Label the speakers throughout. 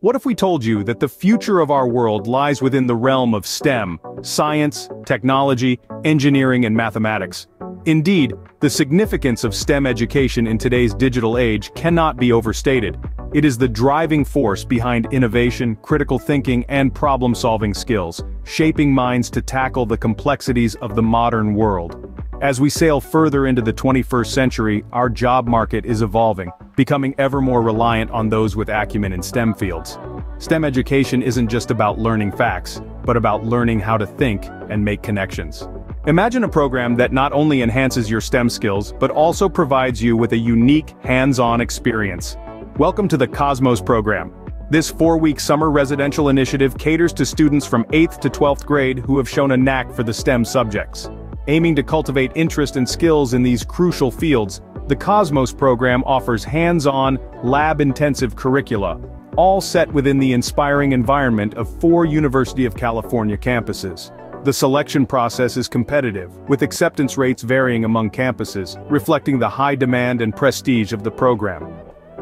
Speaker 1: What if we told you that the future of our world lies within the realm of STEM, science, technology, engineering and mathematics? Indeed, the significance of STEM education in today's digital age cannot be overstated. It is the driving force behind innovation, critical thinking and problem-solving skills, shaping minds to tackle the complexities of the modern world. As we sail further into the 21st century, our job market is evolving, becoming ever more reliant on those with acumen in STEM fields. STEM education isn't just about learning facts, but about learning how to think and make connections. Imagine a program that not only enhances your STEM skills, but also provides you with a unique, hands-on experience. Welcome to the Cosmos program. This four-week summer residential initiative caters to students from 8th to 12th grade who have shown a knack for the STEM subjects. Aiming to cultivate interest and skills in these crucial fields, the Cosmos program offers hands-on, lab-intensive curricula, all set within the inspiring environment of four University of California campuses. The selection process is competitive, with acceptance rates varying among campuses, reflecting the high demand and prestige of the program.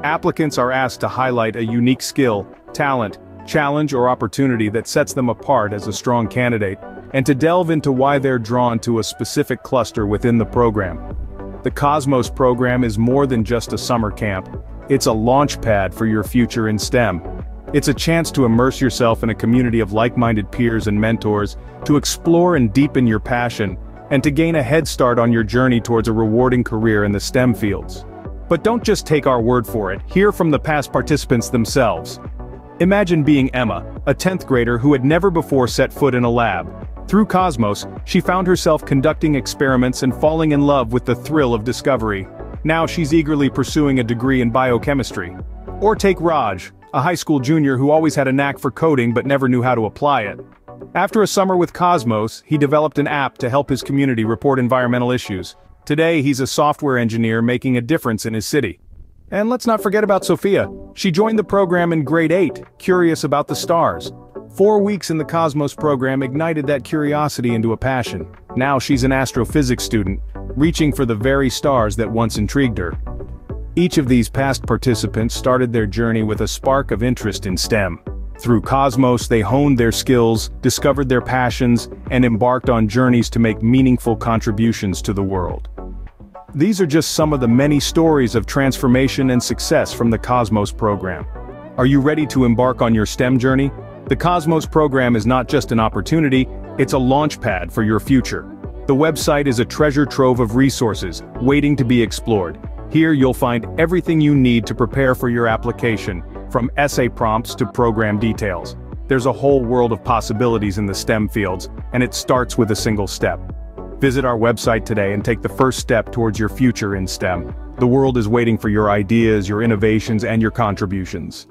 Speaker 1: Applicants are asked to highlight a unique skill, talent, challenge or opportunity that sets them apart as a strong candidate, and to delve into why they're drawn to a specific cluster within the program. The Cosmos program is more than just a summer camp, it's a launch pad for your future in STEM. It's a chance to immerse yourself in a community of like-minded peers and mentors, to explore and deepen your passion, and to gain a head start on your journey towards a rewarding career in the STEM fields. But don't just take our word for it, hear from the past participants themselves. Imagine being Emma, a 10th grader who had never before set foot in a lab, through Cosmos, she found herself conducting experiments and falling in love with the thrill of discovery. Now she's eagerly pursuing a degree in biochemistry. Or take Raj, a high school junior who always had a knack for coding but never knew how to apply it. After a summer with Cosmos, he developed an app to help his community report environmental issues. Today he's a software engineer making a difference in his city. And let's not forget about Sophia. She joined the program in grade 8, curious about the stars. Four weeks in the Cosmos program ignited that curiosity into a passion. Now she's an astrophysics student, reaching for the very stars that once intrigued her. Each of these past participants started their journey with a spark of interest in STEM. Through Cosmos they honed their skills, discovered their passions, and embarked on journeys to make meaningful contributions to the world. These are just some of the many stories of transformation and success from the Cosmos program. Are you ready to embark on your STEM journey? The Cosmos program is not just an opportunity, it's a launch pad for your future. The website is a treasure trove of resources, waiting to be explored. Here you'll find everything you need to prepare for your application, from essay prompts to program details. There's a whole world of possibilities in the STEM fields, and it starts with a single step. Visit our website today and take the first step towards your future in STEM. The world is waiting for your ideas, your innovations, and your contributions.